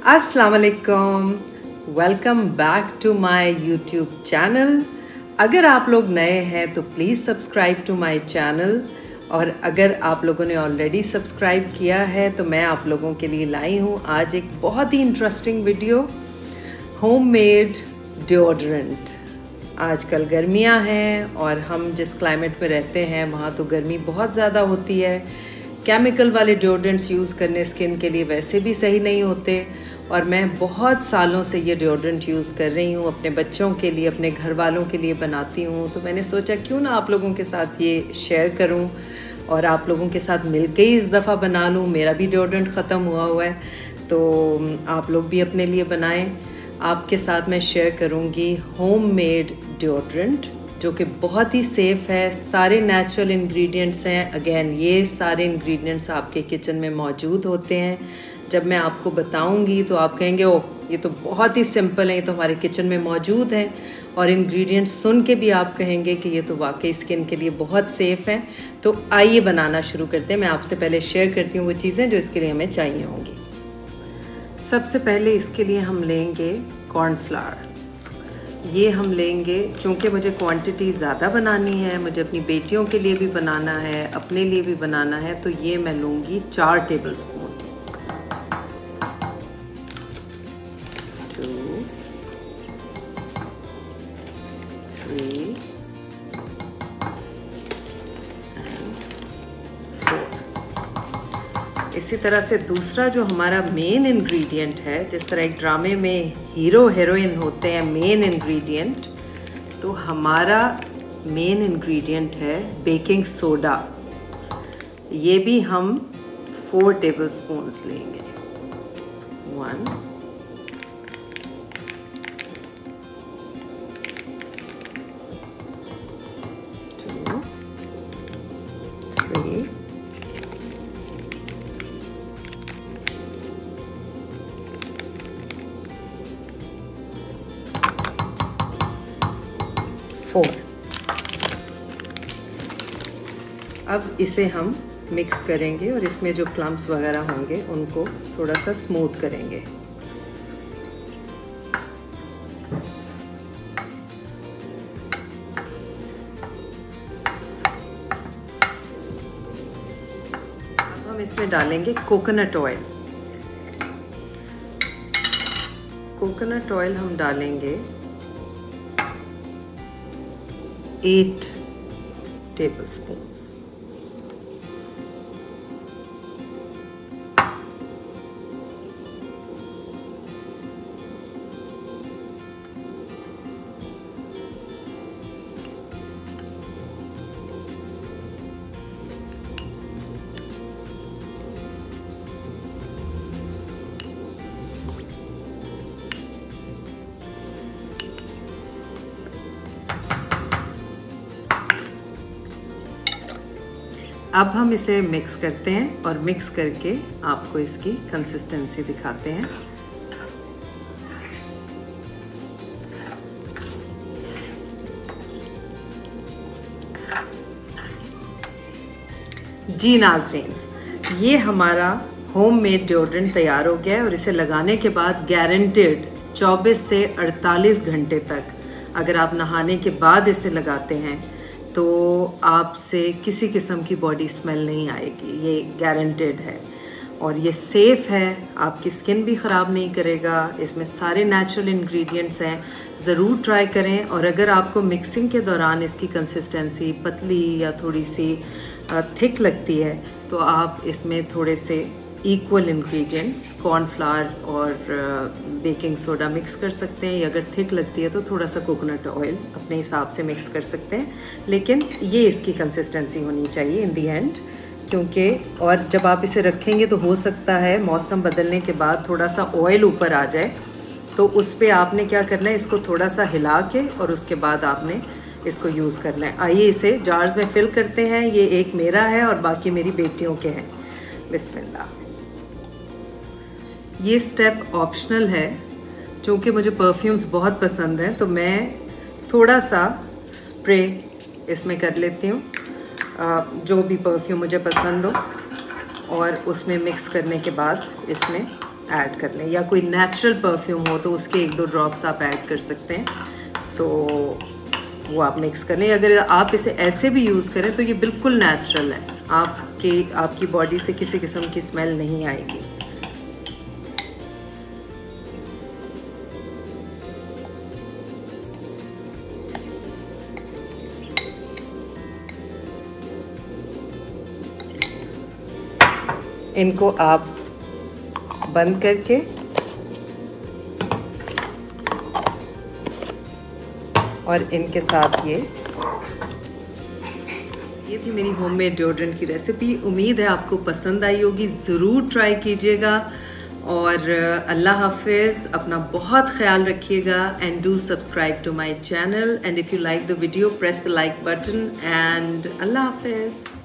अस्सलाम वालेकुम back to my YouTube channel अगर आप लोग नए हैं तो please subscribe to my channel और अगर आप लोगों ने ऑलरेडी सब्सक्राइब किया है तो मैं आप लोगों के लिए लाई हूँ आज एक बहुत ही interesting video home made deodorant आजकल गर्मियाँ हैं और हम जिस क्लाइमेट में रहते हैं, वहाँ तो गर्मी बहुत ज़्यादा होती है. केमिकल वाले डिओड्रेंट्स यूज़ करने स्किन के लिए वैसे भी सही नहीं होते. और मैं बहुत सालों से ये डिओड्रेंट यूज़ कर रही हूँ, अपने बच्चों के लिए, अपने घर वालों के लिए बनाती हूँ। तो मैंने सोचा, क्यों ना आप लोगों के साथ ये शेयर करूँ और आप लोगों के साथ मिल के ही इस दफ़ा बना लूँ। मेरा भी डिओड्रेंट ख़त्म हुआ हुआ है तो आप लोग भी अपने लिए बनाएँ। आपके साथ मैं शेयर करूँगी होम मेड डिओड्रेंट जो कि बहुत ही सेफ़ है। सारे नेचुरल इंग्रेडिएंट्स हैं। अगेन ये सारे इंग्रेडिएंट्स आपके किचन में मौजूद होते हैं। जब मैं आपको बताऊँगी तो आप कहेंगे ओ ये तो बहुत ही सिंपल है, ये तो हमारे किचन में मौजूद हैं। और इंग्रेडिएंट्स सुन के भी आप कहेंगे कि ये तो वाकई स्किन के लिए बहुत सेफ़ है। तो आइए बनाना शुरू करते हैं। मैं आपसे पहले शेयर करती हूँ वो चीज़ें जो इसके लिए हमें चाहिए होंगी। सबसे पहले इसके लिए हम लेंगे कॉर्नफ्लावर ये हम लेंगे, चूँकि मुझे क्वांटिटी ज़्यादा बनानी है, मुझे अपनी बेटियों के लिए भी बनाना है, अपने लिए भी बनाना है तो ये मैं लूँगी चार टेबल स्पून इसी तरह से दूसरा जो हमारा मेन इंग्रेडिएंट है, जिस तरह एक ड्रामे में हीरो हीरोइन होते हैं मेन इंग्रेडिएंट तो हमारा मेन इंग्रेडिएंट है बेकिंग सोडा ये भी हम फोर टेबल स्पून्स लेंगे. वन अब इसे हम मिक्स करेंगे और इसमें जो क्लम्स वगैरह होंगे, उनको थोड़ा सा स्मूथ करेंगे अब हम इसमें डालेंगे कोकोनट ऑयल कोकोनट ऑयल हम डालेंगे एट टेबल tablespoons. अब हम इसे मिक्स करते हैं और मिक्स करके आपको इसकी कंसिस्टेंसी दिखाते हैं। जी नाजरीन, ये हमारा होम मेड डिओड्रेंट तैयार हो गया है और इसे लगाने के बाद गारंटेड 24 से 48 घंटे तक अगर आप नहाने के बाद इसे लगाते हैं तो आपसे किसी किस्म की बॉडी स्मेल नहीं आएगी। ये गारंटेड है। और ये सेफ़ है। आपकी स्किन भी ख़राब नहीं करेगा। इसमें सारे नेचुरल इंग्रेडिएंट्स हैं। ज़रूर ट्राई करें। और अगर आपको मिक्सिंग के दौरान इसकी कंसिस्टेंसी पतली या थोड़ी सी थिक लगती है तो आप इसमें थोड़े से इक्वल इंग्रेडिएंट्स कॉर्नफ्लावर और बेकिंग सोडा मिक्स कर सकते हैं। या अगर थिक लगती है तो थोड़ा सा कोकोनट ऑयल अपने हिसाब से मिक्स कर सकते हैं। लेकिन ये इसकी कंसिस्टेंसी होनी चाहिए इन दी एंड क्योंकि और जब आप इसे रखेंगे तो हो सकता है मौसम बदलने के बाद थोड़ा सा ऑयल ऊपर आ जाए। तो उस पर आपने क्या करना है, इसको थोड़ा सा हिला के और उसके बाद आपने इसको यूज़ करना है। आइए इसे जार्स में फिल करते हैं। ये एक मेरा है और बाकी मेरी बेटियों के हैं। बिस्मिल्लाह। ये स्टेप ऑप्शनल है चूँकि मुझे परफ्यूम्स बहुत पसंद हैं तो मैं थोड़ा सा स्प्रे इसमें कर लेती हूँ जो भी परफ्यूम मुझे पसंद हो, और उसमें मिक्स करने के बाद इसमें ऐड कर लें। या कोई नेचुरल परफ्यूम हो तो उसके एक दो ड्रॉप्स आप ऐड कर सकते हैं तो वो आप मिक्स कर लें। अगर आप इसे ऐसे भी यूज़ करें तो ये बिल्कुल नेचुरल है, आपके, आपकी बॉडी से किसी किस्म की स्मेल नहीं आएगी। इनको आप बंद करके और इनके साथ ये ये थी मेरी होममेड डिओड्रेंट की रेसिपी उम्मीद है आपको पसंद आई होगी। ज़रूर ट्राई कीजिएगा और अल्लाह हाफिज़, अपना बहुत ख्याल रखिएगा and do subscribe to my channel and if you like the video press the like button and अल्लाह हाफिज़।